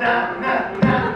na, na, na.